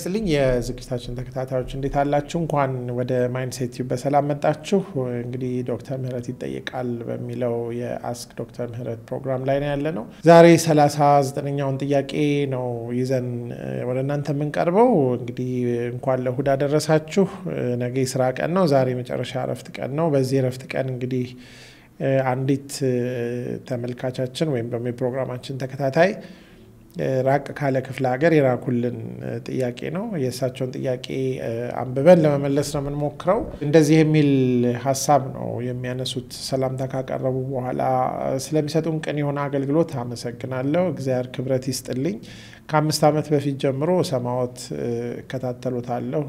ይስጥልኝ የዝግጅታችን ተከታታዮች እንዴት አላችሁ? እንኳን ወደ ማይንድሴት በሰላም መጣችሁ። እንግዲህ ዶክተር ምህረት ይጠየቃል በሚለው የአስክ ዶክተር ምህረት ፕሮግራም ላይ ነው ያለ ነው። ዛሬ ሰላሳ ዘጠነኛውን ጥያቄ ነው ይዘን ወደ እናንተ የምንቀርበው። እንግዲህ እንኳን ለእሁድ አደረሳችሁ። ነገ የስራ ቀን ነው። ዛሬ መጨረሻ እረፍት ቀን ነው። በዚህ እረፍት ቀን እንግዲህ አንዲት ተመልካቻችን ወይም ደግሞ የፕሮግራማችን ተከታታይ ራቅ ካለ ክፍለ ሀገር የራኩልን ጥያቄ ነው። የእሳቸውን ጥያቄ አንብበን ለመመለስ ነው የምንሞክረው። እንደዚህ የሚል ሀሳብ ነው የሚያነሱት። ሰላምታ ካቀረቡ በኋላ ስለሚሰጡን ቅን የሆነ አገልግሎት አመሰግናለሁ። እግዚአብሔር ክብረት ይስጥልኝ። ከአምስት ዓመት በፊት ጀምሮ ሰማዎት እከታተሎታለሁ።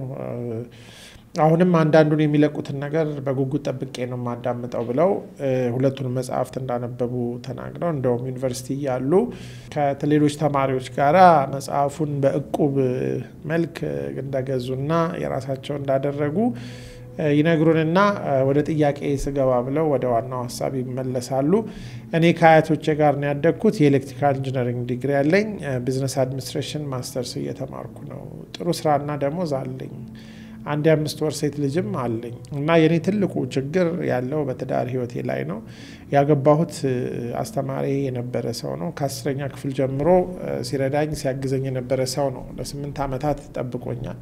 አሁንም አንዳንዱን የሚለቁትን ነገር በጉጉት ጠብቄ ነው የማዳምጠው ብለው ሁለቱንም መጽሐፍት እንዳነበቡ ተናግረው እንደውም ዩኒቨርሲቲ ያሉ ከሌሎች ተማሪዎች ጋራ መጽሐፉን በእቁብ መልክ እንደገዙና የራሳቸው እንዳደረጉ ይነግሩንና ወደ ጥያቄ ስገባ ብለው ወደ ዋናው ሀሳብ ይመለሳሉ። እኔ ከአያቶቼ ጋር ነው ያደግኩት። የ electrical engineering ዲግሪ ያለኝ፣ business administration masters እየተማርኩ ነው። ጥሩ ስራና ደሞዝ አለኝ። አንድ የአምስት ወር ሴት ልጅም አለኝ እና የኔ ትልቁ ችግር ያለው በትዳር ህይወቴ ላይ ነው። ያገባሁት አስተማሪ የነበረ ሰው ነው። ከአስረኛ ክፍል ጀምሮ ሲረዳኝ ሲያግዘኝ የነበረ ሰው ነው። ለስምንት ዓመታት ጠብቆኛል።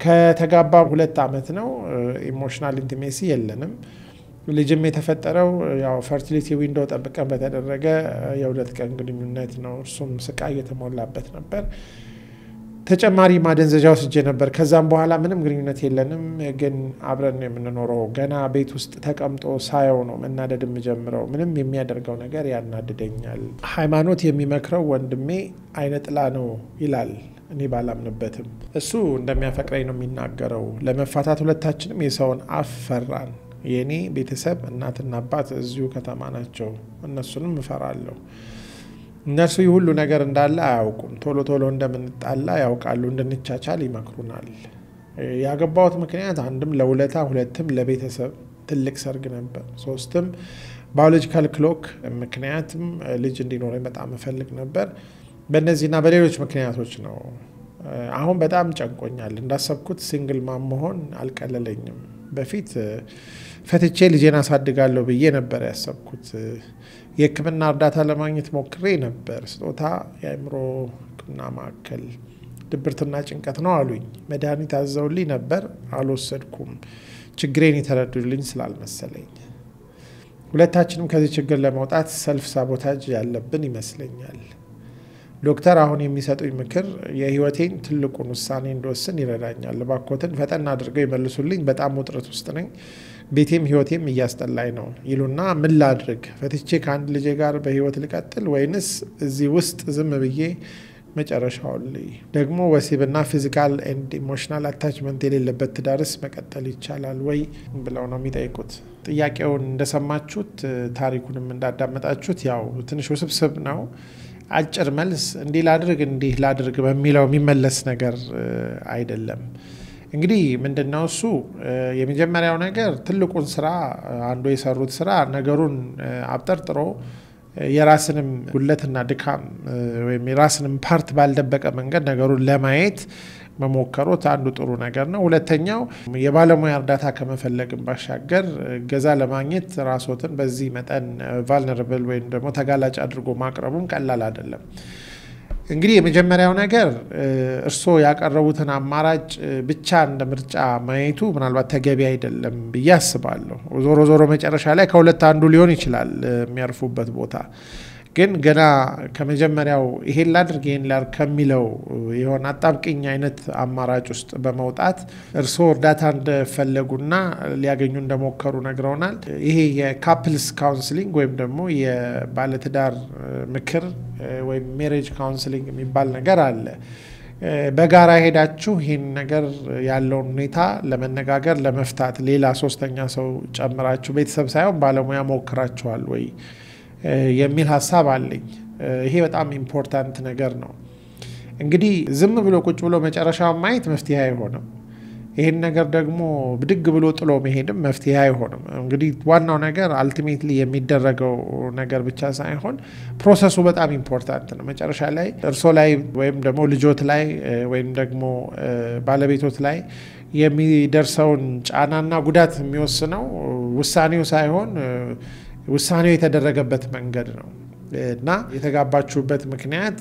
ከተጋባን ሁለት ዓመት ነው። emotional intimacy የለንም። ልጅም የተፈጠረው ያው fertility window ጠብቀን በተደረገ የሁለት ቀን ግንኙነት ነው። እርሱም ስቃይ የተሞላበት ነበር። ተጨማሪ ማደንዘዣ ወስጄ ነበር። ከዛም በኋላ ምንም ግንኙነት የለንም፣ ግን አብረን ነው የምንኖረው። ገና ቤት ውስጥ ተቀምጦ ሳየው ነው መናደድ የምጀምረው። ምንም የሚያደርገው ነገር ያናድደኛል። ሃይማኖት የሚመክረው ወንድሜ አይነ ጥላ ነው ይላል። እኔ ባላምንበትም እሱ እንደሚያፈቅረኝ ነው የሚናገረው። ለመፋታት ሁለታችንም የሰውን አፍ ፈራን። የእኔ ቤተሰብ እናትና አባት እዚሁ ከተማ ናቸው። እነሱንም እፈራለሁ። እነርሱ ይህ ሁሉ ነገር እንዳለ አያውቁም። ቶሎ ቶሎ እንደምንጣላ ያውቃሉ። እንድንቻቻል ይመክሩናል። ያገባሁት ምክንያት አንድም ለውለታ፣ ሁለትም ለቤተሰብ ትልቅ ሰርግ ነበር። ሶስትም biological clock ምክንያትም ልጅ እንዲኖረኝ በጣም እፈልግ ነበር። በእነዚህና በሌሎች ምክንያቶች ነው። አሁን በጣም ጨንቆኛል። እንዳሰብኩት single mom መሆን አልቀለለኝም። በፊት ፈትቼ ልጄን አሳድጋለሁ ብዬ ነበር ያሰብኩት። የሕክምና እርዳታ ለማግኘት ሞክሬ ነበር። ስጦታ የአእምሮ ሕክምና ማዕከል ድብርትና ጭንቀት ነው አሉኝ። መድኃኒት አዘውልኝ ነበር፣ አልወሰድኩም። ችግሬን የተረዱልኝ ስላልመሰለኝ ሁለታችንም ከዚህ ችግር ለመውጣት ሰልፍ ሳቦታጅ ያለብን ይመስለኛል። ዶክተር አሁን የሚሰጡኝ ምክር የህይወቴን ትልቁን ውሳኔ እንደወስን ይረዳኛል። እባክዎትን ፈጠን አድርገው ይመልሱልኝ። በጣም ውጥረት ውስጥ ነኝ። ቤቴም ህይወቴም እያስጠላኝ ነው ይሉና ምን ላድርግ? ፈትቼ ከአንድ ልጄ ጋር በህይወት ልቀጥል ወይንስ እዚህ ውስጥ ዝም ብዬ መጨረሻውን? ደግሞ ወሲብና physical and emotional attachment የሌለበት ትዳርስ መቀጠል ይቻላል ወይ ብለው ነው የሚጠይቁት። ጥያቄውን እንደሰማችሁት ታሪኩንም እንዳዳመጣችሁት ያው ትንሽ ውስብስብ ነው። አጭር መልስ እንዲህ ላድርግ እንዲህ ላድርግ በሚለው የሚመለስ ነገር አይደለም። እንግዲህ ምንድነው እሱ የመጀመሪያው ነገር ትልቁን ስራ አንዱ የሰሩት ስራ ነገሩን አብጠርጥሮ የራስንም ጉድለትና ድካም ወይም የራስንም part ባልደበቀ መንገድ ነገሩን ለማየት መሞከርዎት አንዱ ጥሩ ነገር ነው። ሁለተኛው የባለሙያ እርዳታ ከመፈለግም ባሻገር ገዛ ለማግኘት ራስዎትን በዚህ መጠን vulnerable ወይም ደግሞ ተጋላጭ አድርጎ ማቅረቡም ቀላል አይደለም። እንግዲህ የመጀመሪያው ነገር እርስዎ ያቀረቡትን አማራጭ ብቻ እንደ ምርጫ ማየቱ ምናልባት ተገቢ አይደለም ብዬ አስባለሁ። ዞሮ ዞሮ መጨረሻ ላይ ከሁለት አንዱ ሊሆን ይችላል የሚያርፉበት ቦታ ግን ገና ከመጀመሪያው ይሄን ላድርግ ይሄን ላድርግ ከሚለው የሆነ አጣብቅኝ አይነት አማራጭ ውስጥ በመውጣት እርስዎ እርዳታ እንደፈለጉና ሊያገኙ እንደሞከሩ ነግረውናል። ይሄ የ couples counseling ወይም ደግሞ የባለትዳር ምክር ወይም marriage counseling የሚባል ነገር አለ። በጋራ ሄዳችሁ ይህን ነገር ያለውን ሁኔታ ለመነጋገር ለመፍታት ሌላ ሶስተኛ ሰው ጨምራችሁ ቤተሰብ ሳይሆን ባለሙያ ሞክራችኋል ወይ የሚል ሀሳብ አለኝ። ይሄ በጣም important ነገር ነው። እንግዲህ ዝም ብሎ ቁጭ ብሎ መጨረሻውን ማየት መፍትሄ አይሆንም። ይህን ነገር ደግሞ ብድግ ብሎ ጥሎ መሄድም መፍትሄ አይሆንም። እንግዲህ ዋናው ነገር ultimately የሚደረገው ነገር ብቻ ሳይሆን process ኡ በጣም important ነው። መጨረሻ ላይ እርሶ ላይ ወይም ደግሞ ልጆት ላይ ወይም ደግሞ ባለቤቶት ላይ የሚደርሰውን ጫናና ጉዳት የሚወስነው ውሳኔው ሳይሆን ውሳኔው የተደረገበት መንገድ ነው እና የተጋባችሁበት ምክንያት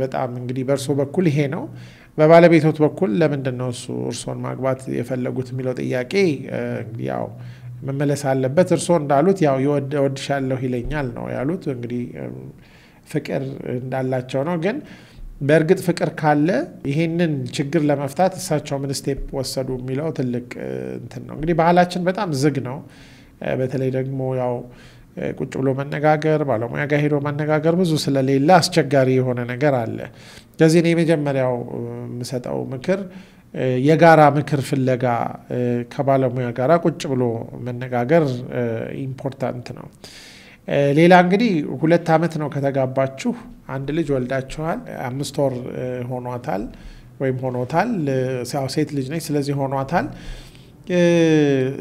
በጣም እንግዲህ በእርሶ በኩል ይሄ ነው። በባለቤቶት በኩል ለምንድን ነው እሱ እርሶን ማግባት የፈለጉት የሚለው ጥያቄ ያው መመለስ አለበት። እርሶ እንዳሉት ያው እወድሻለሁ ይለኛል ነው ያሉት። እንግዲህ ፍቅር እንዳላቸው ነው። ግን በእርግጥ ፍቅር ካለ ይሄንን ችግር ለመፍታት እሳቸው ምን ስቴፕ ወሰዱ የሚለው ትልቅ እንትን ነው። እንግዲህ ባህላችን በጣም ዝግ ነው። በተለይ ደግሞ ያው ቁጭ ብሎ መነጋገር ባለሙያ ጋር ሄዶ መነጋገር ብዙ ስለሌለ አስቸጋሪ የሆነ ነገር አለ። ስለዚህ እኔ የመጀመሪያው የምሰጠው ምክር የጋራ ምክር ፍለጋ ከባለሙያ ጋር ቁጭ ብሎ መነጋገር important ነው። ሌላ እንግዲህ ሁለት ዓመት ነው ከተጋባችሁ፣ አንድ ልጅ ወልዳችኋል። አምስት ወር ሆኗታል ወይም ሆኖታል። ሴት ልጅ ነች፣ ስለዚህ ሆኗታል።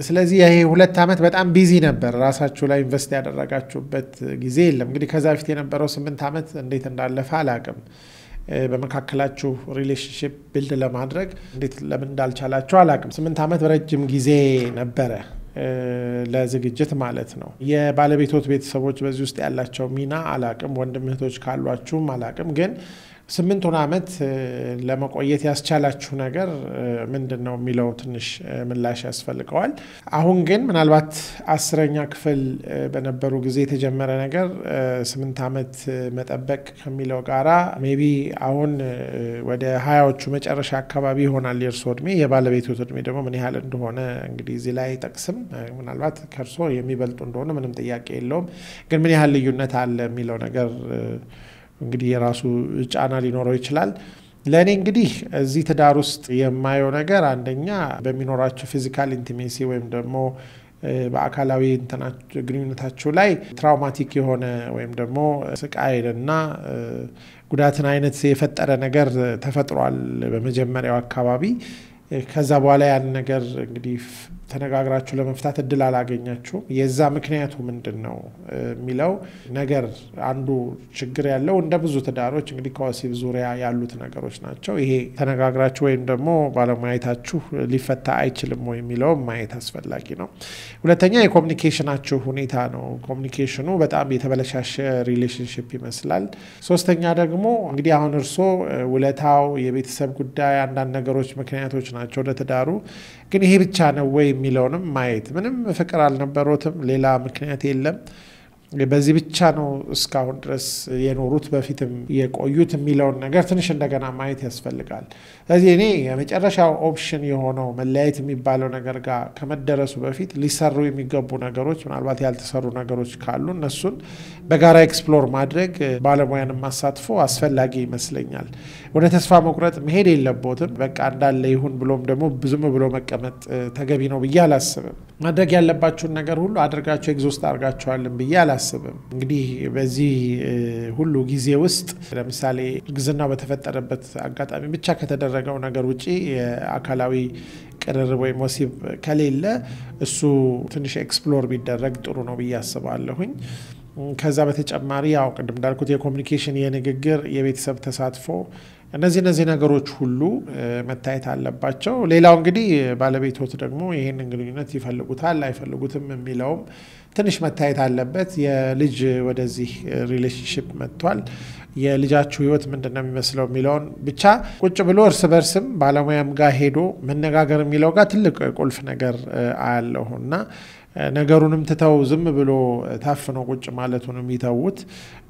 ስለዚህ ይሄ ሁለት ዓመት በጣም busy ነበር። ራሳችሁ ላይ invest ያደረጋችሁበት ጊዜ የለም። እንግዲህ ከዛ በፊት የነበረው ስምንት ዓመት እንዴት እንዳለፈ አላቅም። በመካከላችሁ relationship build ለማድረግ እንዴት ለምን እንዳልቻላችሁ አላቅም። ስምንት ዓመት ረጅም ጊዜ ነበረ ለዝግጅት ማለት ነው። የባለቤቶት ቤተሰቦች በዚህ ውስጥ ያላቸው ሚና አላቅም። ወንድም እህቶች ካሏችሁም አላቅም ግን ስምንቱን ዓመት ለመቆየት ያስቻላችሁ ነገር ምንድን ነው የሚለው ትንሽ ምላሽ ያስፈልገዋል። አሁን ግን ምናልባት አስረኛ ክፍል በነበሩ ጊዜ የተጀመረ ነገር ስምንት ዓመት መጠበቅ ከሚለው ጋራ maybe አሁን ወደ ሀያዎቹ መጨረሻ አካባቢ ይሆናል የእርሶ እድሜ። የባለቤቶት እድሜ ደግሞ ምን ያህል እንደሆነ እንግዲህ እዚህ ላይ አይጠቅስም። ምናልባት ከእርሶ የሚበልጡ እንደሆነ ምንም ጥያቄ የለውም። ግን ምን ያህል ልዩነት አለ የሚለው ነገር እንግዲህ የራሱ ጫና ሊኖረው ይችላል። ለእኔ እንግዲህ እዚህ ትዳር ውስጥ የማየው ነገር አንደኛ በሚኖራቸው physical intimacy ወይም ደግሞ በአካላዊ ግንኙነታችሁ ላይ ትራውማቲክ የሆነ ወይም ደግሞ ስቃይንና ጉዳትን አይነት የፈጠረ ነገር ተፈጥሯል በመጀመሪያው አካባቢ። ከዛ በኋላ ያን ነገር እንግዲህ ተነጋግራችሁ ለመፍታት እድል አላገኛችሁም። የዛ ምክንያቱ ምንድን ነው የሚለው ነገር አንዱ ችግር ያለው እንደ ብዙ ትዳሮች እንግዲህ ከወሲብ ዙሪያ ያሉት ነገሮች ናቸው። ይሄ ተነጋግራችሁ ወይም ደግሞ ባለሙያ ታይታችሁ ሊፈታ አይችልም ወይ የሚለውም ማየት አስፈላጊ ነው። ሁለተኛ የ communication ኣችሁ ሁኔታ ነው። communication ኡ በጣም የተበለሻሸ relationship ይመስላል። ሶስተኛ ደግሞ እንግዲህ አሁን እርስዎ ውለታው፣ የቤተሰብ ጉዳይ፣ አንዳንድ ነገሮች ምክንያቶች ናቸው ለትዳሩ ግን ይሄ ብቻ ነው ወይ የሚለውንም ማየት ምንም ፍቅር አልነበሮትም፣ ሌላ ምክንያት የለም። በዚህ ብቻ ነው እስካሁን ድረስ የኖሩት በፊትም የቆዩት የሚለውን ነገር ትንሽ እንደገና ማየት ያስፈልጋል። ስለዚህ እኔ የመጨረሻው option የሆነው መለያየት የሚባለው ነገር ጋር ከመደረሱ በፊት ሊሰሩ የሚገቡ ነገሮች ምናልባት ያልተሰሩ ነገሮች ካሉ እነሱን በጋራ explore ማድረግ ባለሙያንም አሳትፎ አስፈላጊ ይመስለኛል። ወደ ተስፋ መቁረጥ መሄድ የለቦትም። በቃ እንዳለ ይሁን ብሎም ደግሞ ዝም ብሎ መቀመጥ ተገቢ ነው ብዬ አላስብም። ማድረግ ያለባችሁን ነገር ሁሉ አድርጋችሁ exhaust አድርጋችኋልን ብዬ አላስብም። እንግዲህ በዚህ ሁሉ ጊዜ ውስጥ ለምሳሌ እርግዝናው በተፈጠረበት አጋጣሚ ብቻ ከተደረገው ነገር ውጭ የአካላዊ ቅርርብ ወይም ወሲብ ከሌለ እሱ ትንሽ explore ቢደረግ ጥሩ ነው ብዬ አስባለሁኝ። ከዛ በተጨማሪ ያው ቅድም እንዳልኩት የ communication፣ የንግግር፣ የቤተሰብ ተሳትፎ እነዚህ እነዚህ ነገሮች ሁሉ መታየት አለባቸው። ሌላው እንግዲህ ባለቤትዎት ደግሞ ይህንን ግንኙነት ይፈልጉታል አይፈልጉትም የሚለውም ትንሽ መታየት አለበት። ልጅ ወደዚህ relationship መጥቷል። የልጃችሁ ሕይወት ምንድን ነው የሚመስለው የሚለውን ብቻ ቁጭ ብሎ እርስ በርስም ባለሙያም ጋር ሄዶ መነጋገር የሚለው ጋር ትልቅ ቁልፍ ነገር አያለሁ እና ነገሩንም ትተው ዝም ብሎ ታፍነው ቁጭ ማለቱን የሚተዉት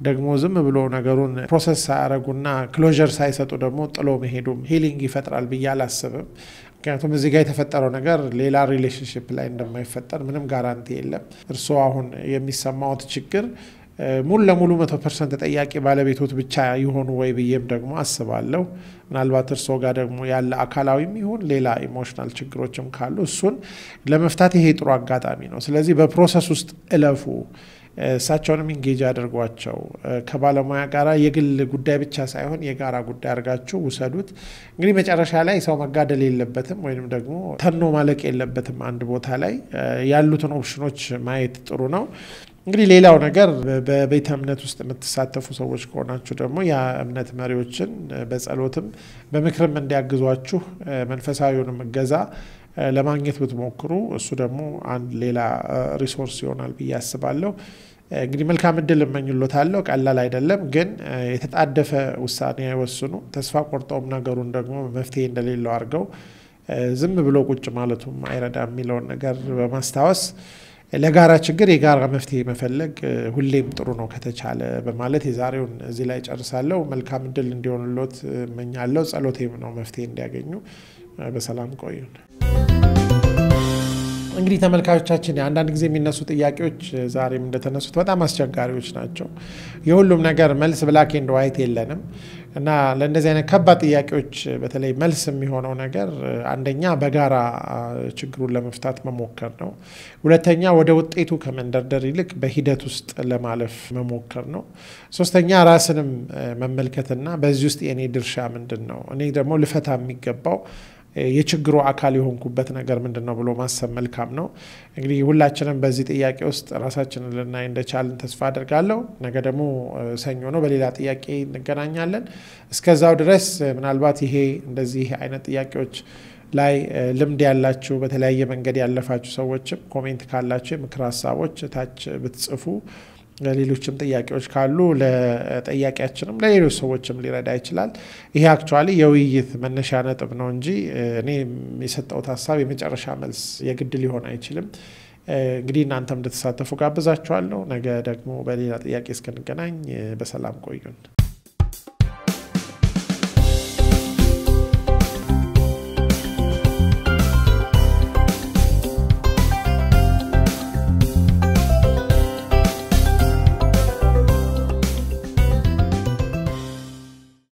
ደግሞ ዝም ብሎ ነገሩን process ሳያደርጉና closure ሳይሰጡ ደግሞ ጥሎ መሄዱም healing ይፈጥራል ብዬ አላስብም። ምክንያቱም እዚህ ጋር የተፈጠረው ነገር ሌላ relationship ላይ እንደማይፈጠር ምንም guarantee የለም። እርስዎ አሁን የሚሰማዎት ችግር ሙሉ ለሙሉ መቶ percent ተጠያቂ ባለቤትዎት ብቻ ይሆኑ ወይ ብዬም ደግሞ አስባለሁ። ምናልባት እርስዎ ጋር ደግሞ ያለ አካላዊም ይሁን ሌላ emotional ችግሮችም ካሉ እሱን ለመፍታት ይሄ ጥሩ አጋጣሚ ነው። ስለዚህ በ process ውስጥ እለፉ። እሳቸውንም engage አድርጓቸው። ከባለሙያ ጋር የግል ጉዳይ ብቻ ሳይሆን የጋራ ጉዳይ አድርጋችሁ ውሰዱት። እንግዲህ መጨረሻ ላይ ሰው መጋደል የለበትም ወይም ደግሞ ተኖ ማለቅ የለበትም። አንድ ቦታ ላይ ያሉትን ኦፕሽኖች ማየት ጥሩ ነው። እንግዲህ ሌላው ነገር በቤተ እምነት ውስጥ የምትሳተፉ ሰዎች ከሆናችሁ ደግሞ ያ እምነት መሪዎችን በጸሎትም በምክርም እንዲያግዟችሁ መንፈሳዊውንም እገዛ ለማግኘት ብትሞክሩ እሱ ደግሞ አንድ ሌላ resource ይሆናል ብዬ አስባለሁ። እንግዲህ መልካም እድል እመኝሎታለሁ። ቀላል አይደለም፣ ግን የተጣደፈ ውሳኔ አይወስኑ። ተስፋ ቆርጠውም ነገሩን ደግሞ መፍትሄ እንደሌለው አድርገው ዝም ብሎ ቁጭ ማለቱም አይረዳ የሚለውን ነገር በማስታወስ ለጋራ ችግር የጋራ መፍትሄ መፈለግ ሁሌም ጥሩ ነው ከተቻለ በማለት የዛሬውን እዚህ ላይ ጨርሳለሁ። መልካም እድል እንዲሆንሎት እመኛለሁ። ጸሎቴም ነው መፍትሄ እንዲያገኙ። በሰላም ቆዩን። እንግዲህ ተመልካቾቻችን አንዳንድ ጊዜ የሚነሱ ጥያቄዎች ዛሬም እንደተነሱት በጣም አስቸጋሪዎች ናቸው። የሁሉም ነገር መልስ black and white የለንም እና ለእንደዚህ አይነት ከባድ ጥያቄዎች በተለይ መልስ የሚሆነው ነገር አንደኛ በጋራ ችግሩን ለመፍታት መሞከር ነው። ሁለተኛ ወደ ውጤቱ ከመንደርደር ይልቅ በሂደት ውስጥ ለማለፍ መሞከር ነው። ሶስተኛ ራስንም መመልከትና በዚህ ውስጥ የእኔ ድርሻ ምንድን ነው፣ እኔ ደግሞ ልፈታ የሚገባው የችግሩ አካል የሆንኩበት ነገር ምንድን ነው ብሎ ማሰብ መልካም ነው። እንግዲህ ሁላችንም በዚህ ጥያቄ ውስጥ ራሳችንን ልናይ እንደቻልን ተስፋ አድርጋለሁ። ነገ ደግሞ ሰኞ ነው፣ በሌላ ጥያቄ እንገናኛለን። እስከዛው ድረስ ምናልባት ይሄ እንደዚህ አይነት ጥያቄዎች ላይ ልምድ ያላችሁ በተለያየ መንገድ ያለፋችሁ ሰዎችም comment ካላችሁ የምክር ሀሳቦች ታች ብትጽፉ ሌሎችም ጥያቄዎች ካሉ ለጠያቂያችንም ለሌሎች ሰዎችም ሊረዳ ይችላል። ይሄ actually የውይይት መነሻ ነጥብ ነው እንጂ እኔ የሰጠሁት ሀሳብ የመጨረሻ መልስ የግድ ሊሆን አይችልም። እንግዲህ እናንተም እንድትሳተፉ ጋብዛችኋለሁ። ነገ ደግሞ በሌላ ጥያቄ እስክንገናኝ በሰላም ቆዩን።